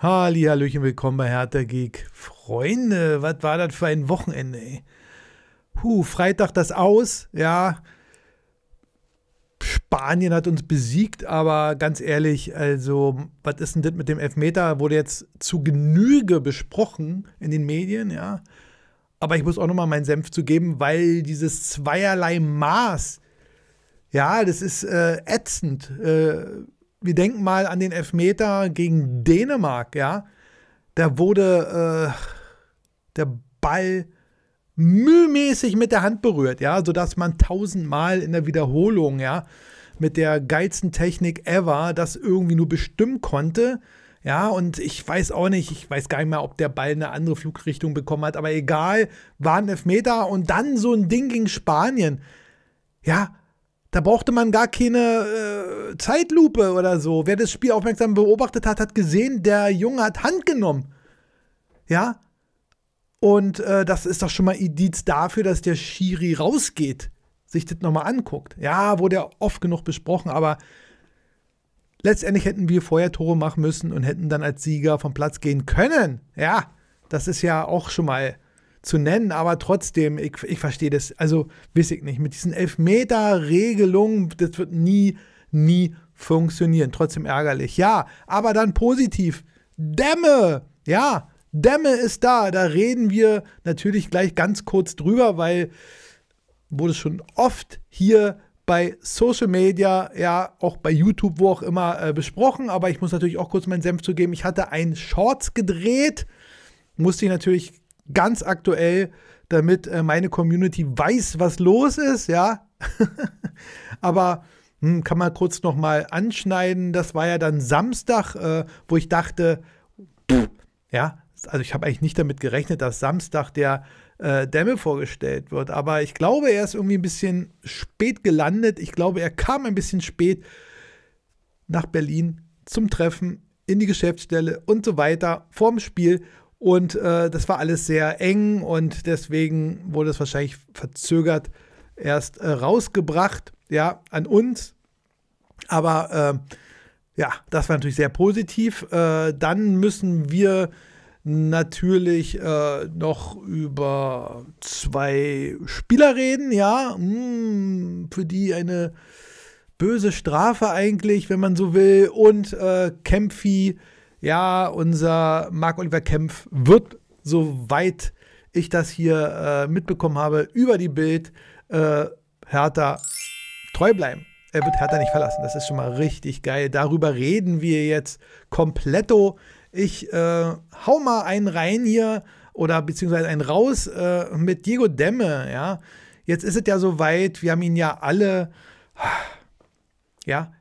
Hallihallöchen, willkommen bei Hertha Geek. Freunde, was war das für ein Wochenende, ey? Huh, Freitag das Aus, ja. Spanien hat uns besiegt, aber ganz ehrlich, also, was ist denn das mit dem Elfmeter? Wurde jetzt zu Genüge besprochen in den Medien, ja. Aber ich muss auch nochmal meinen Senf zu geben, weil dieses zweierlei Maß, ja, das ist äh, ätzend. Äh, wir denken mal an den Elfmeter gegen Dänemark, ja. Da wurde äh, der Ball mühmäßig mit der Hand berührt, ja, sodass man tausendmal in der Wiederholung, ja, mit der geilsten Technik ever das irgendwie nur bestimmen konnte. Ja, und ich weiß auch nicht, ich weiß gar nicht mehr, ob der Ball eine andere Flugrichtung bekommen hat, aber egal, war ein Elfmeter und dann so ein Ding gegen Spanien. Ja, da brauchte man gar keine äh, Zeitlupe oder so. Wer das Spiel aufmerksam beobachtet hat, hat gesehen, der Junge hat Hand genommen. Ja? Und äh, das ist doch schon mal Indiz dafür, dass der Schiri rausgeht, sich das nochmal anguckt. Ja, wurde ja oft genug besprochen, aber letztendlich hätten wir vorher Tore machen müssen und hätten dann als Sieger vom Platz gehen können. Ja, das ist ja auch schon mal zu nennen, aber trotzdem, ich, ich verstehe das, also weiß ich nicht, mit diesen Elfmeter-Regelungen, das wird nie, nie funktionieren. Trotzdem ärgerlich. Ja, aber dann positiv. Dämme, ja, Dämme ist da. Da reden wir natürlich gleich ganz kurz drüber, weil wurde schon oft hier bei Social Media, ja, auch bei YouTube, wo auch immer, äh, besprochen. Aber ich muss natürlich auch kurz meinen Senf zugeben. Ich hatte einen Shorts gedreht, musste ich natürlich ganz aktuell, damit äh, meine Community weiß, was los ist, ja. Aber hm, kann man kurz noch mal anschneiden. Das war ja dann Samstag, äh, wo ich dachte, pff, ja, also ich habe eigentlich nicht damit gerechnet, dass Samstag der äh, Dämme vorgestellt wird. Aber ich glaube, er ist irgendwie ein bisschen spät gelandet. Ich glaube, er kam ein bisschen spät nach Berlin zum Treffen in die Geschäftsstelle und so weiter vorm Spiel. Und äh, das war alles sehr eng und deswegen wurde es wahrscheinlich verzögert erst äh, rausgebracht, ja, an uns. Aber äh, ja, das war natürlich sehr positiv. Äh, dann müssen wir natürlich äh, noch über zwei Spieler reden, ja, hm, für die eine böse Strafe eigentlich, wenn man so will. Und äh, Kempfi ja, unser Marc-Oliver Kempf wird, soweit ich das hier äh, mitbekommen habe, über die Bild äh, Hertha treu bleiben. Er wird Hertha nicht verlassen. Das ist schon mal richtig geil. Darüber reden wir jetzt kompletto. Ich äh, hau mal einen rein hier oder beziehungsweise einen raus äh, mit Diego Demme. Ja, jetzt ist es ja soweit. Wir haben ihn ja alle, ja,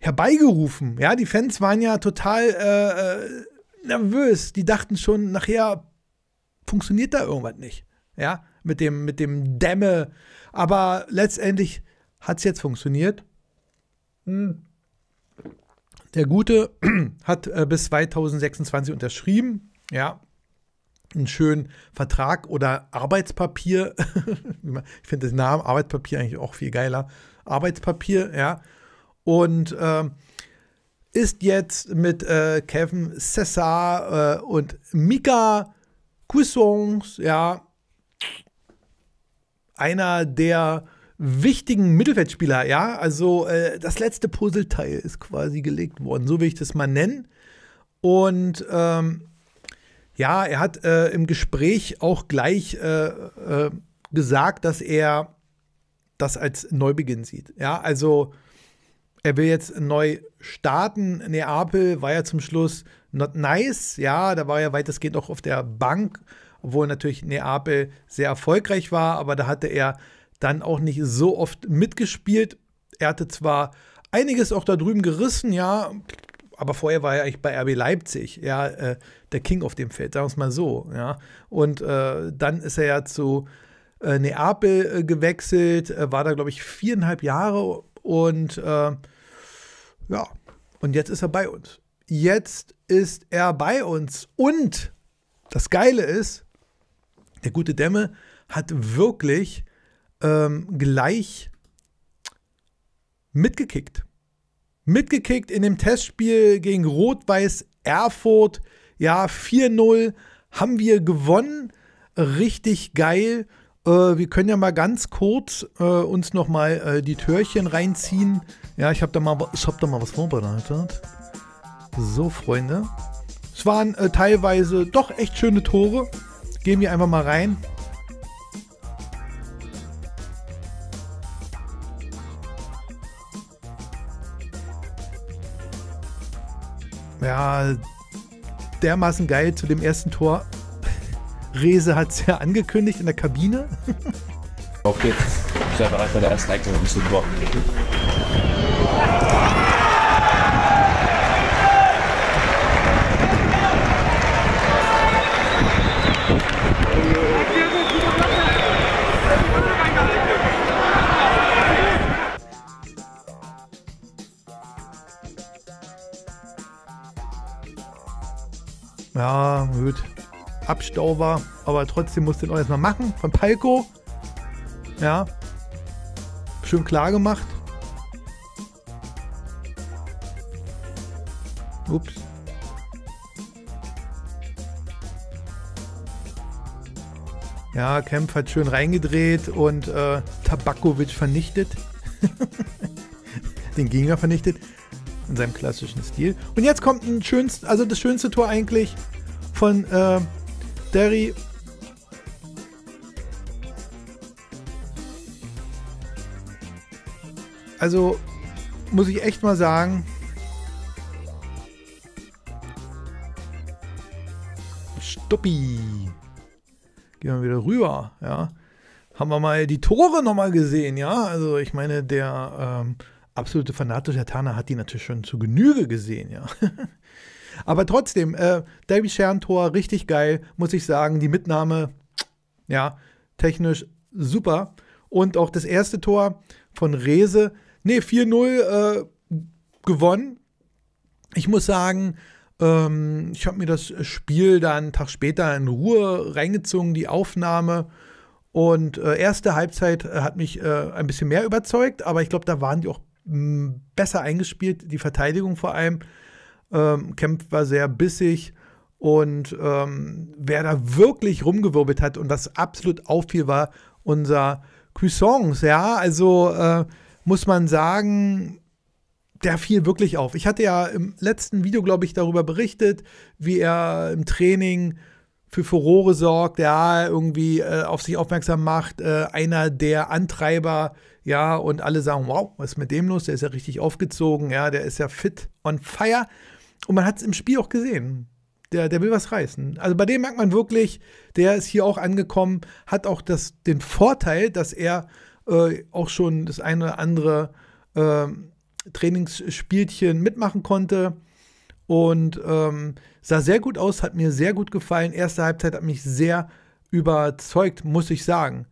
herbeigerufen. Ja, die Fans waren ja total äh, äh, nervös. Die dachten schon, nachher funktioniert da irgendwas nicht. Ja, mit dem, mit dem Dämme. Aber letztendlich hat es jetzt funktioniert. Hm. Der Gute hat äh, bis 2026 unterschrieben. Ja, einen schönen Vertrag oder Arbeitspapier. ich finde den Namen Arbeitspapier eigentlich auch viel geiler. Arbeitspapier, ja und äh, ist jetzt mit äh, Kevin Cesar äh, und Mika Cuissons, ja, einer der wichtigen Mittelfeldspieler, ja, also äh, das letzte Puzzleteil ist quasi gelegt worden, so will ich das mal nennen. Und ähm, ja, er hat äh, im Gespräch auch gleich äh, äh, gesagt, dass er das als Neubeginn sieht. Ja, also er will jetzt neu starten. Neapel war ja zum Schluss not nice. Ja, da war er weitestgehend auch auf der Bank, obwohl natürlich Neapel sehr erfolgreich war, aber da hatte er dann auch nicht so oft mitgespielt. Er hatte zwar einiges auch da drüben gerissen, ja, aber vorher war er eigentlich bei RB Leipzig, ja, äh, der King auf dem Feld, sagen wir es mal so, ja. Und äh, dann ist er ja zu äh, Neapel äh, gewechselt, war da, glaube ich, viereinhalb Jahre und äh, ja, und jetzt ist er bei uns. Jetzt ist er bei uns. Und das Geile ist, der gute Dämme hat wirklich ähm, gleich mitgekickt. Mitgekickt in dem Testspiel gegen Rot-Weiß Erfurt. Ja, 4-0 haben wir gewonnen. Richtig geil. Äh, wir können ja mal ganz kurz äh, uns noch mal äh, die Türchen reinziehen. Ja, ich habe da, hab da mal was vorbereitet. So, Freunde. Es waren äh, teilweise doch echt schöne Tore. Gehen wir einfach mal rein. Ja, dermaßen geil zu dem ersten Tor. Rese hat es ja angekündigt in der Kabine. Auf geht's. Ich sei bereit bei der ersten Ecke und zum Tor. Abstauber, aber trotzdem musste den auch erstmal machen. Von Palko. Ja. Schön klar gemacht. Ups. Ja, Kempf hat schön reingedreht und äh, Tabakovic vernichtet. Den Gegner vernichtet. In seinem klassischen Stil. Und jetzt kommt ein schönst, also das schönste Tor eigentlich von äh, Derry. Also muss ich echt mal sagen, Stoppi. Gehen wir wieder rüber, ja. Haben wir mal die Tore nochmal gesehen, ja. Also ich meine, der ähm, absolute fanatische Tana hat die natürlich schon zu Genüge gesehen, ja. Aber trotzdem, äh, Davy Tor, richtig geil, muss ich sagen. Die Mitnahme, ja, technisch super. Und auch das erste Tor von Rese, nee, 4-0 äh, gewonnen. Ich muss sagen, ähm, ich habe mir das Spiel dann einen Tag später in Ruhe reingezogen, die Aufnahme. Und äh, erste Halbzeit äh, hat mich äh, ein bisschen mehr überzeugt, aber ich glaube, da waren die auch mh, besser eingespielt, die Verteidigung vor allem. Ähm, Kempf war sehr bissig und ähm, wer da wirklich rumgewirbelt hat und das absolut auffiel, war unser Cuisance. Ja, also äh, muss man sagen, der fiel wirklich auf. Ich hatte ja im letzten Video, glaube ich, darüber berichtet, wie er im Training für Furore sorgt, ja, irgendwie äh, auf sich aufmerksam macht, äh, einer der Antreiber, ja, und alle sagen, wow, was ist mit dem los? Der ist ja richtig aufgezogen, ja, der ist ja fit on fire. Und man hat es im Spiel auch gesehen. Der, der will was reißen. Also bei dem merkt man wirklich, der ist hier auch angekommen, hat auch das, den Vorteil, dass er äh, auch schon das eine oder andere äh, Trainingsspielchen mitmachen konnte. Und ähm, sah sehr gut aus, hat mir sehr gut gefallen. Erste Halbzeit hat mich sehr überzeugt, muss ich sagen.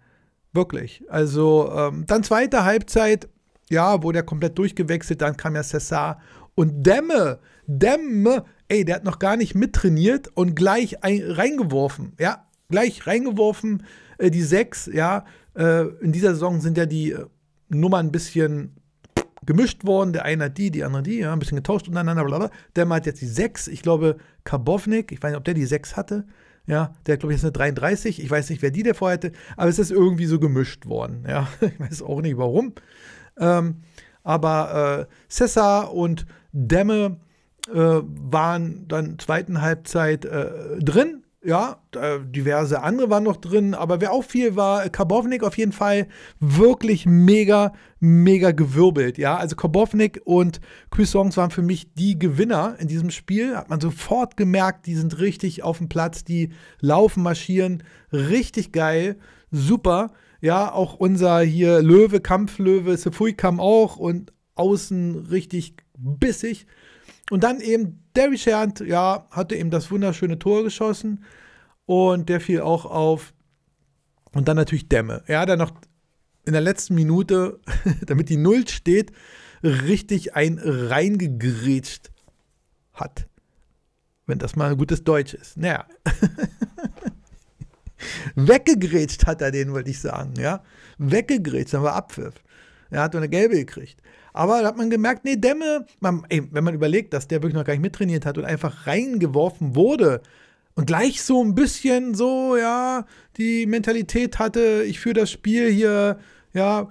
Wirklich. Also ähm, dann zweite Halbzeit, ja, wurde er komplett durchgewechselt. Dann kam ja Cesar und Dämme, Dämme, ey, der hat noch gar nicht mittrainiert und gleich ein, reingeworfen. Ja, gleich reingeworfen. Äh, die sechs, ja, äh, in dieser Saison sind ja die äh, Nummern ein bisschen gemischt worden. Der eine hat die, die andere die, ja, ein bisschen getauscht untereinander, bla Der hat jetzt die 6. Ich glaube, Karbovnik, ich weiß nicht, ob der die 6 hatte. Ja, der glaube ich ist eine 33. Ich weiß nicht, wer die vorher hatte, aber es ist irgendwie so gemischt worden. Ja, ich weiß auch nicht warum. Ähm, aber äh, Cesar und Dämme äh, waren dann zweiten Halbzeit äh, drin ja, äh, diverse andere waren noch drin, aber wer auch viel war, Karbovnik auf jeden Fall wirklich mega, mega gewirbelt. Ja, also Karbovnik und Cuisance waren für mich die Gewinner in diesem Spiel. Hat man sofort gemerkt, die sind richtig auf dem Platz, die laufen, marschieren, richtig geil, super. Ja, auch unser hier Löwe, Kampflöwe, Sefui kam auch und außen richtig bissig. Und dann eben Derry Shant, ja, hatte eben das wunderschöne Tor geschossen und der fiel auch auf. Und dann natürlich Dämme. Er hat dann noch in der letzten Minute, damit die Null steht, richtig ein reingegrätscht hat. Wenn das mal gutes Deutsch ist. Naja. Weggegrätscht hat er den, wollte ich sagen, ja. Weggegrätscht, dann war Abpfiff. Er hat eine gelbe gekriegt. Aber da hat man gemerkt, nee, Demme, man, ey, wenn man überlegt, dass der wirklich noch gar nicht mittrainiert hat und einfach reingeworfen wurde und gleich so ein bisschen so, ja, die Mentalität hatte, ich führe das Spiel hier, ja,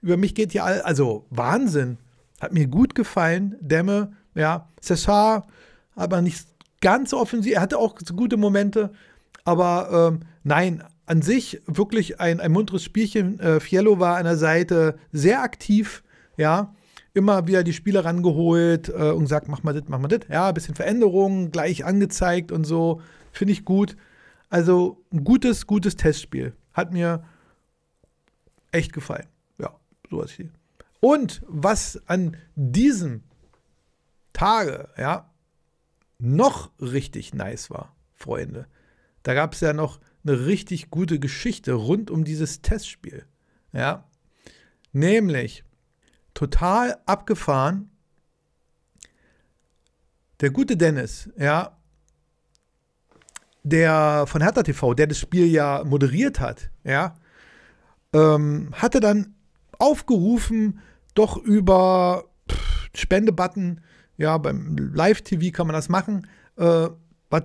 über mich geht hier all, also Wahnsinn. Hat mir gut gefallen, Demme, ja, Cesar, aber nicht ganz so offensiv, er hatte auch gute Momente, aber ähm, nein, an sich wirklich ein, ein munteres Spielchen. Äh, Fiello war an der Seite sehr aktiv, ja. Immer wieder die Spieler rangeholt äh, und gesagt, mach mal das, mach mal das. Ja, bisschen Veränderungen, gleich angezeigt und so. Finde ich gut. Also ein gutes, gutes Testspiel. Hat mir echt gefallen. Ja, so was hier. Und was an diesem Tage, ja, noch richtig nice war, Freunde. Da gab es ja noch eine richtig gute Geschichte rund um dieses Testspiel. Ja. Nämlich total abgefahren. Der gute Dennis, ja, der von Hertha TV, der das Spiel ja moderiert hat, ja, ähm, hatte dann aufgerufen, doch über Spendebutton, ja, beim Live-TV kann man das machen, äh, was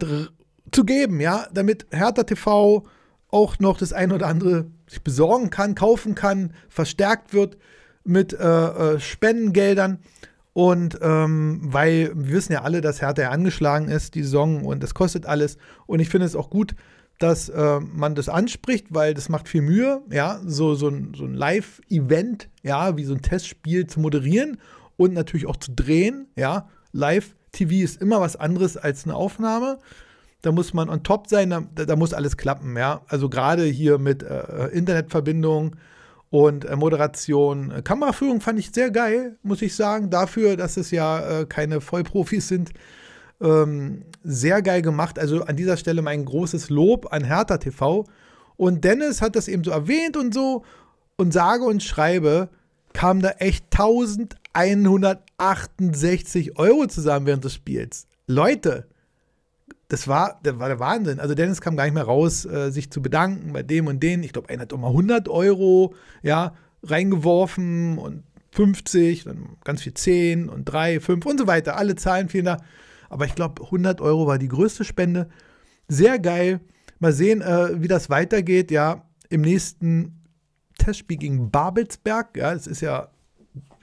zu geben, ja, damit Hertha TV auch noch das ein oder andere sich besorgen kann, kaufen kann, verstärkt wird mit äh, äh, Spendengeldern. Und ähm, weil wir wissen ja alle, dass Hertha ja angeschlagen ist, die Saison, und das kostet alles. Und ich finde es auch gut, dass äh, man das anspricht, weil das macht viel Mühe, ja, so, so ein, so ein Live-Event, ja, wie so ein Testspiel zu moderieren und natürlich auch zu drehen, ja. Live-TV ist immer was anderes als eine Aufnahme da muss man on top sein, da, da muss alles klappen, ja. Also gerade hier mit äh, Internetverbindung und äh, Moderation. Kameraführung fand ich sehr geil, muss ich sagen. Dafür, dass es ja äh, keine Vollprofis sind, ähm, sehr geil gemacht. Also an dieser Stelle mein großes Lob an Hertha TV. Und Dennis hat das eben so erwähnt und so. Und sage und schreibe, kam da echt 1168 Euro zusammen während des Spiels. Leute, das war, das war der Wahnsinn. Also Dennis kam gar nicht mehr raus, äh, sich zu bedanken bei dem und denen. Ich glaube, einer hat doch mal 100 Euro ja, reingeworfen und 50, dann ganz viel 10 und 3, 5 und so weiter. Alle Zahlen, vielen Dank. Aber ich glaube, 100 Euro war die größte Spende. Sehr geil. Mal sehen, äh, wie das weitergeht. Ja, im nächsten Testspiel gegen Babelsberg. Ja, es ist ja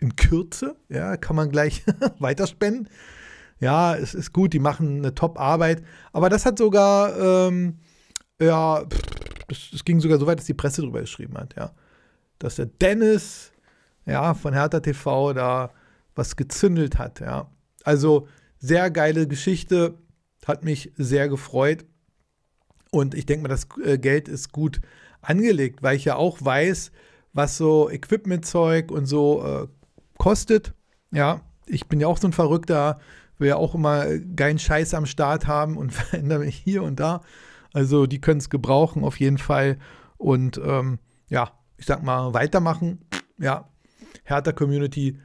in Kürze. Ja, kann man gleich weiterspenden ja, es ist gut, die machen eine Top-Arbeit. Aber das hat sogar, ähm, ja, das, ging sogar so weit, dass die Presse drüber geschrieben hat, ja. Dass der Dennis, ja, von Hertha TV da was gezündelt hat, ja. Also sehr geile Geschichte, hat mich sehr gefreut. Und ich denke mal, das äh, Geld ist gut angelegt, weil ich ja auch weiß, was so Equipment-Zeug und so äh, kostet. Ja, ich bin ja auch so ein Verrückter wir ja auch immer geilen Scheiß am Start haben und verändern hier und da. Also die können es gebrauchen auf jeden Fall. Und ähm, ja, ich sag mal, weitermachen. Ja, Hertha Community,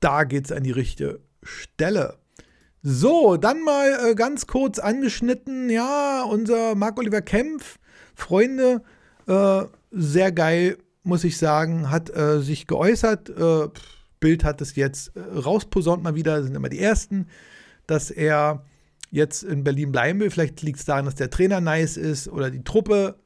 da geht es an die richtige Stelle. So, dann mal äh, ganz kurz angeschnitten, ja, unser Marc-Oliver Kempf, Freunde, äh, sehr geil, muss ich sagen, hat äh, sich geäußert. Äh, Bild hat es jetzt äh, rausposaunt mal wieder, sind immer die Ersten, dass er jetzt in Berlin bleiben will. Vielleicht liegt es daran, dass der Trainer nice ist oder die Truppe,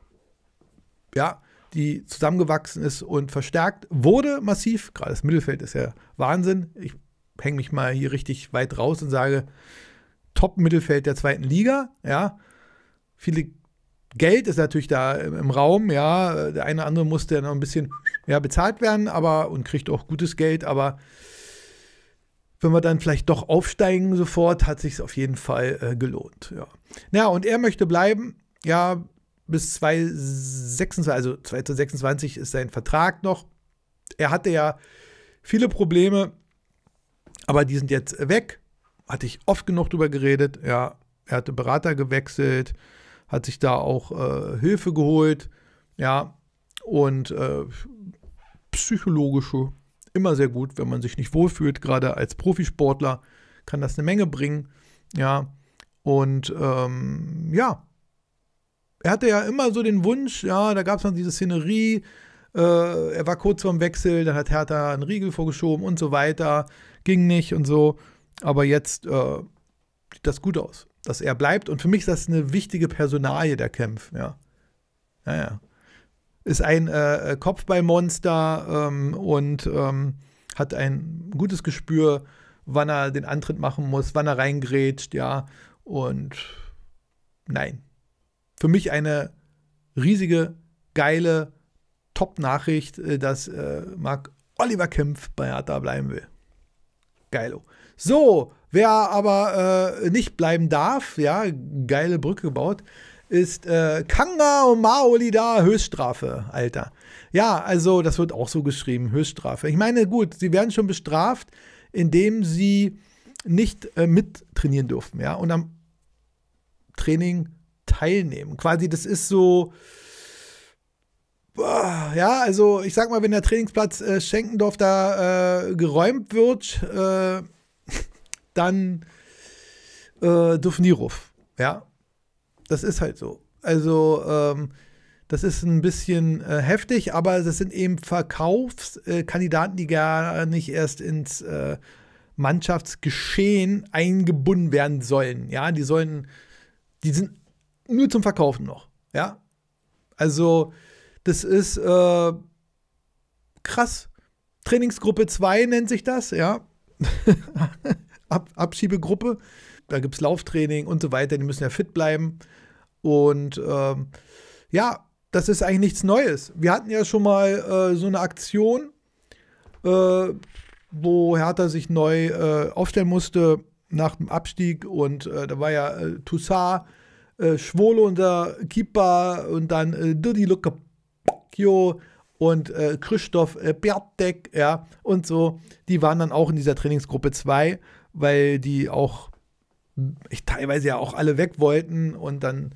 ja, die zusammengewachsen ist und verstärkt wurde massiv. Gerade das Mittelfeld ist ja Wahnsinn. Ich hänge mich mal hier richtig weit raus und sage, Top-Mittelfeld der zweiten Liga, ja. Viele Geld ist natürlich da im Raum, ja. Der eine oder andere musste ja noch ein bisschen ja, bezahlt werden, aber und kriegt auch gutes Geld, aber wenn wir dann vielleicht doch aufsteigen sofort, hat sich auf jeden Fall äh, gelohnt. Ja. ja, und er möchte bleiben, ja, bis 2026, also 2026 ist sein Vertrag noch. Er hatte ja viele Probleme, aber die sind jetzt weg. Hatte ich oft genug drüber geredet. Ja, er hatte Berater gewechselt, hat sich da auch äh, Hilfe geholt. Ja, und äh, psychologische immer sehr gut, wenn man sich nicht wohlfühlt, gerade als Profisportler kann das eine Menge bringen. Ja, und ähm, ja, er hatte ja immer so den Wunsch, ja, da gab es noch diese Szenerie, Äh, er war kurz vorm Wechsel, dann hat Hertha einen Riegel vorgeschoben und so weiter. Ging nicht und so. Aber jetzt äh, sieht das gut aus, dass er bleibt. Und für mich ist das eine wichtige Personalie, der Kämpf. Ja. Naja. Ist ein äh, Kopfballmonster ähm, und ähm, hat ein gutes Gespür, wann er den Antritt machen muss, wann er reingrätscht, ja. Und nein. Für mich eine riesige, geile Top-Nachricht, äh, dass äh, Marc Oliver Kempf bei Hertha bleiben will. Geilo. So, wer aber äh, nicht bleiben darf, ja, geile Brücke gebaut, ist äh, Kanga und Maoli da, Höchststrafe, Alter. Ja, also das wird auch so geschrieben, Höchststrafe. Ich meine, gut, sie werden schon bestraft, indem sie nicht äh, mittrainieren dürfen, ja, und am Training teilnehmen. Quasi, das ist so, ja, also ich sag mal, wenn der Trainingsplatz äh, Schenkendorf da äh, geräumt wird, äh, dann äh, dürfen die ruf. Ja, das ist halt so. Also, ähm, das ist ein bisschen äh, heftig, aber das sind eben Verkaufskandidaten, die gar nicht erst ins äh, Mannschaftsgeschehen eingebunden werden sollen. Ja, die sollen, die sind nur zum Verkaufen noch. Ja, also das ist äh, krass. Trainingsgruppe 2 nennt sich das, ja. Ab Abschiebegruppe. Da gibt es Lauftraining und so weiter. Die müssen ja fit bleiben. Und ähm, ja, das ist eigentlich nichts Neues. Wir hatten ja schon mal äh, so eine Aktion, äh, wo Hertha sich neu äh, aufstellen musste nach dem Abstieg. Und äh, da war ja äh, Toussaint, äh, Schwolo unser Keeper und dann äh, Dudi Luca Kio und äh, Christoph äh, Bertek, ja, und so, die waren dann auch in dieser Trainingsgruppe 2, weil die auch ich teilweise ja auch alle weg wollten und dann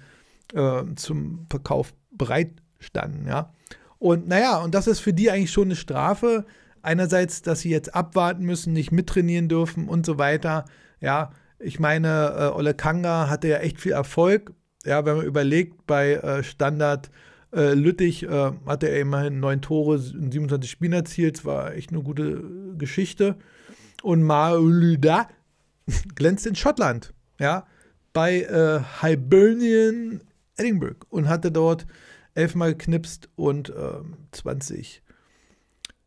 äh, zum Verkauf bereit standen, ja. Und naja, und das ist für die eigentlich schon eine Strafe. Einerseits, dass sie jetzt abwarten müssen, nicht mittrainieren dürfen und so weiter. Ja, ich meine, äh, Ole Kanga hatte ja echt viel Erfolg. Ja, wenn man überlegt, bei äh, Standard äh, Lüttich äh, hatte er immerhin neun Tore in 27 Spielen erzielt. Es war echt eine gute Geschichte. Und Mauluda glänzt in Schottland, ja, bei äh, Hibernian Edinburgh und hatte dort elfmal geknipst und äh, 20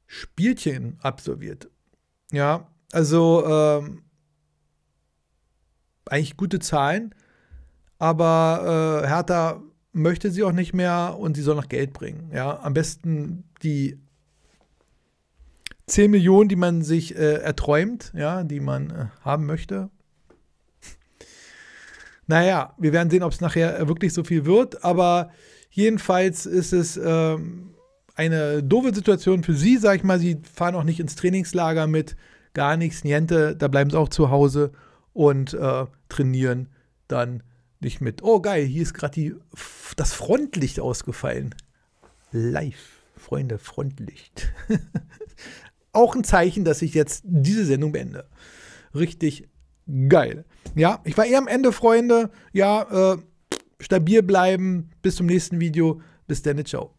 Spielchen absolviert. Ja, also ähm, eigentlich gute Zahlen, aber äh, Hertha möchte sie auch nicht mehr und sie soll noch Geld bringen. Ja, am besten die 10 Millionen, die man sich äh, erträumt, ja, die man äh, haben möchte. Naja, wir werden sehen, ob es nachher wirklich so viel wird, aber jedenfalls ist es ähm, eine doofe Situation für sie, sag ich mal. Sie fahren auch nicht ins Trainingslager mit, gar nichts, niente, da bleiben sie auch zu Hause und äh, trainieren dann nicht mit, oh geil, hier ist gerade das Frontlicht ausgefallen. Live, Freunde, Frontlicht. Auch ein Zeichen, dass ich jetzt diese Sendung beende. Richtig geil. Ja, ich war eher am Ende, Freunde. Ja, äh, stabil bleiben. Bis zum nächsten Video. Bis dann, ciao.